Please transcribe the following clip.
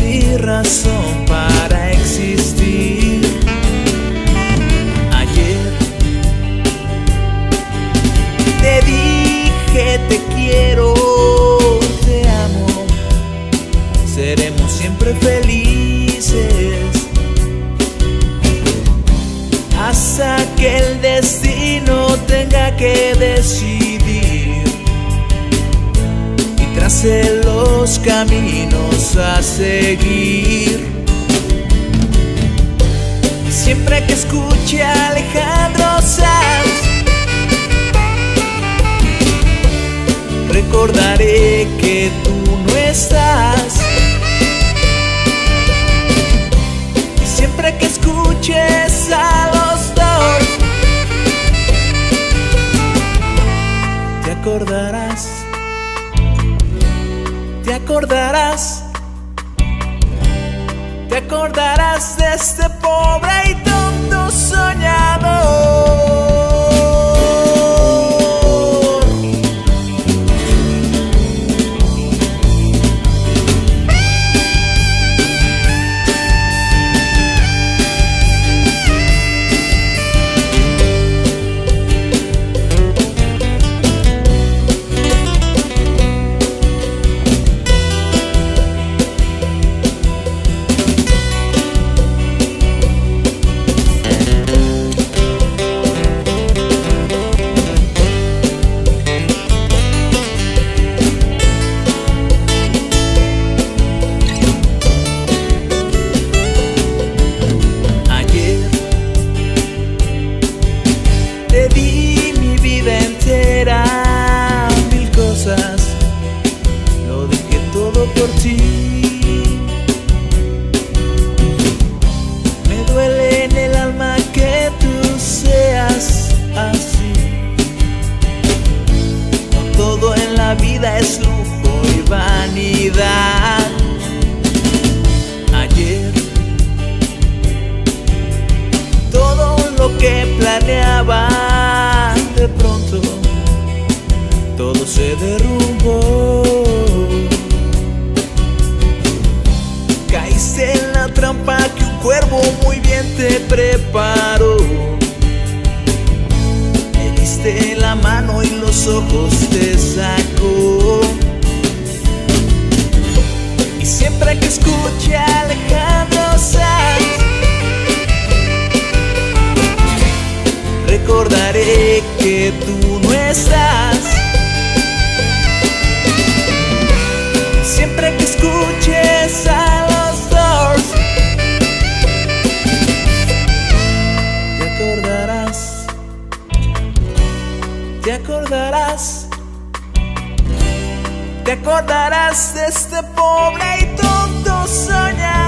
Mi razón para existir. Ayer te dije te quiero, te amo. Seremos siempre felices hasta que el destino tenga que caminos a seguir. Siempre que escuche a Alejandro Sanz, recordaré que tú no estás. Y siempre que escuches a te acordarás, te acordarás de este pobre y tonto. contigo. Preparó me diste la mano y los ojos te sacó y siempre que escuche Alejandro Sanz recordaré que tú no estás. Te acordarás de este pobre y tonto soñador.